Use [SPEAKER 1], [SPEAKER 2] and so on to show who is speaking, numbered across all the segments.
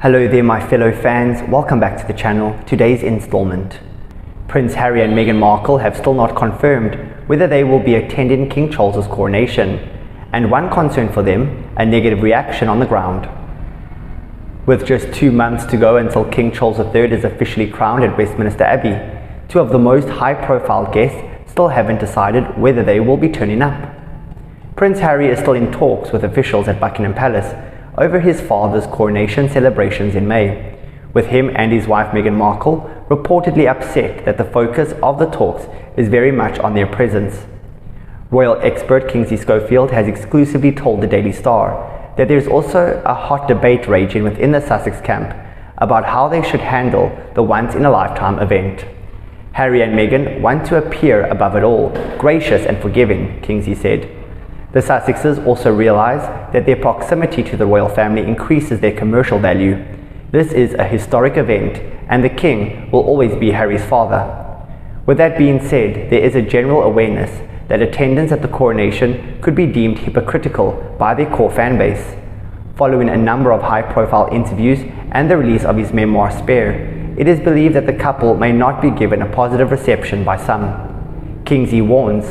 [SPEAKER 1] Hello there my fellow fans, welcome back to the channel. Today's installment. Prince Harry and Meghan Markle have still not confirmed whether they will be attending King Charles's coronation, and one concern for them, a negative reaction on the ground. With just two months to go until King Charles III is officially crowned at Westminster Abbey, two of the most high-profile guests still haven't decided whether they will be turning up. Prince Harry is still in talks with officials at Buckingham Palace over his father's coronation celebrations in May, with him and his wife Meghan Markle reportedly upset that the focus of the talks is very much on their presence. Royal expert Kinsey Schofield has exclusively told the Daily Star that there is also a hot debate raging within the Sussex camp about how they should handle the once-in-a-lifetime event. Harry and Meghan want to appear above it all, gracious and forgiving, Kinsey said. The Sussexes also realize that their proximity to the royal family increases their commercial value. This is a historic event, and the king will always be Harry's father. With that being said, there is a general awareness that attendance at the coronation could be deemed hypocritical by their core fan base. Following a number of high profile interviews and the release of his memoir Spare, it is believed that the couple may not be given a positive reception by some. Kinsey warns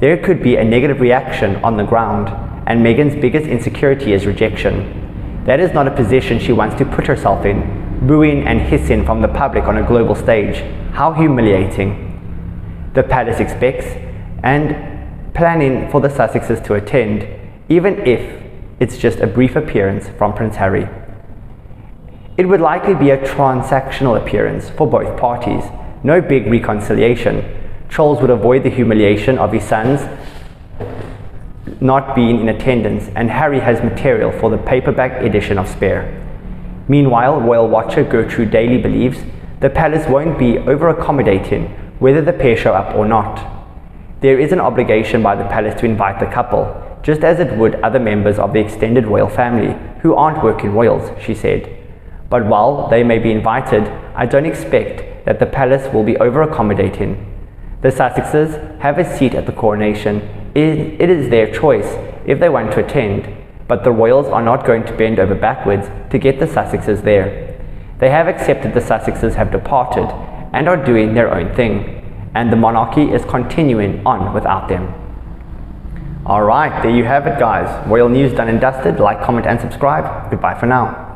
[SPEAKER 1] there could be a negative reaction on the ground, and Meghan's biggest insecurity is rejection. That is not a position she wants to put herself in, booing and hissing from the public on a global stage. How humiliating. The palace expects and planning for the Sussexes to attend, even if it's just a brief appearance from Prince Harry. It would likely be a transactional appearance for both parties, no big reconciliation, Charles would avoid the humiliation of his sons not being in attendance, and Harry has material for the paperback edition of Spare. Meanwhile, royal watcher Gertrude Daly believes the palace won't be over accommodating whether the pair show up or not. There is an obligation by the palace to invite the couple, just as it would other members of the extended royal family who aren't working royals, she said. But while they may be invited, I don't expect that the palace will be over accommodating the Sussexes have a seat at the coronation. It is their choice if they want to attend, but the royals are not going to bend over backwards to get the Sussexes there. They have accepted the Sussexes have departed and are doing their own thing, and the monarchy is continuing on without them. Alright, there you have it guys. Royal news done and dusted. Like, comment and subscribe. Goodbye for now.